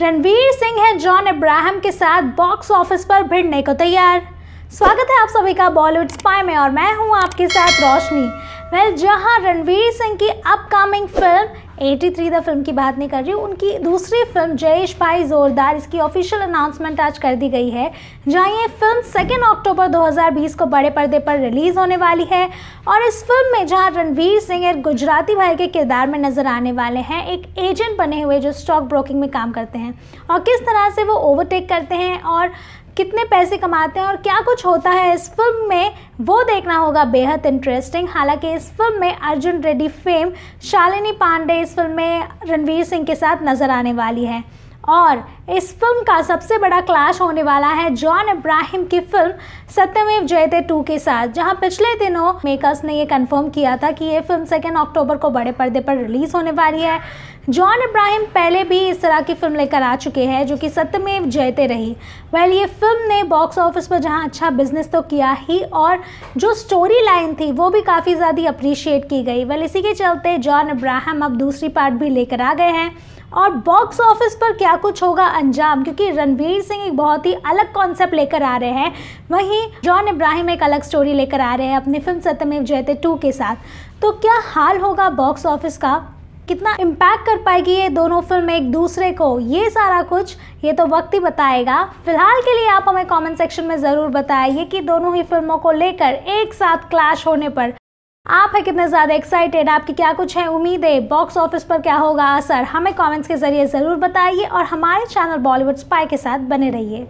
रणवीर सिंह है John Abraham के साथ बॉक्स ऑफ़िस पर भिड़ने को तैयार। स्वागत है आप सभी का बॉलीवुड स्पाई में और मैं हूँ आपके साथ रोशनी। वेल, जहाँ रणवीर सिंह की अपकमिंग फ़िल्म 83 द फ़िल्म की बात नहीं कर रही हूँ, उनकी दूसरी फ़िल्म जयेश भाई जोरदार, इसकी ऑफिशियल अनाउंसमेंट आज कर दी गई है, जहाँ ये फ़िल्म सेकेंड अक्टूबर 2020 को बड़े पर्दे पर रिलीज़ होने वाली है, और इस फ़िल्म में जहाँ रणवीर सिंह एक गुजराती भाई के किरदार में नज़र आने वाले हैं, एक एजेंट बने हुए जो स्टॉक ब्रोकिंग में काम करते हैं, और किस तरह से वो ओवरटेक करते हैं, और कितने पैसे कमाते हैं, और क्या कुछ होता है इस फ़िल्म में, वो देखना होगा, बेहद इंटरेस्टिंग हालाँकि इस फ़िल्म में अर्जुन रेड्डी फेम शालिनी पांडे इस फ़िल्म में रणवीर सिंह के साथ नज़र आने वाली है। और इस फ़िल्म का सबसे बड़ा क्लैश होने वाला है जॉन इब्राहिम की फ़िल्म सत्यमेव जयते टू के साथ, जहाँ पिछले दिनों मेकर्स ने ये कंफर्म किया था कि ये फ़िल्म सेकेंड अक्टूबर को बड़े पर्दे पर रिलीज़ होने वाली है। जॉन इब्राहिम पहले भी इस तरह की फ़िल्म लेकर आ चुके हैं जो कि सत्यमेव जयते रही। वेल ये फ़िल्म ने बॉक्स ऑफ़िस पर जहाँ अच्छा बिज़नेस तो किया ही और जो स्टोरी लाइन थी वो भी काफ़ी ज़्यादा अप्रिशिएट की गई। वेल इसी के चलते जॉन इब्राहिम अब दूसरी पार्ट भी लेकर आ गए हैं। और बॉक्स ऑफ़िस पर क्या कुछ होगा अंजाम? क्योंकि रणवीर सिंह एक बहुत ही अलग कॉन्सेप्ट लेकर आ रहे हैं। वहीं जॉन इब्राहिम एक अलग स्टोरी लेकर आ रहे हैं अपनी फ़िल्म सत्यमेव जयते टू के साथ। तो क्या हाल होगा बॉक्स ऑफ़िस का? कितना इम्पैक्ट कर पाएगी ये दोनों फ़िल्म एक दूसरे को? ये सारा कुछ ये तो वक्त ही बताएगा। फ़िलहाल के लिए आप हमें कमेंट सेक्शन में ज़रूर बताइए कि दोनों ही फ़िल्मों को लेकर एक साथ क्लैश होने पर आप है कितने ज़्यादा एक्साइटेड आपकी क्या कुछ है उम्मीदें? बॉक्स ऑफ़िस पर क्या होगा असर? हमें कमेंट्स के ज़रिए ज़रूर बताइए और हमारे चैनल बॉलीवुड स्पाई के साथ बने रहिए।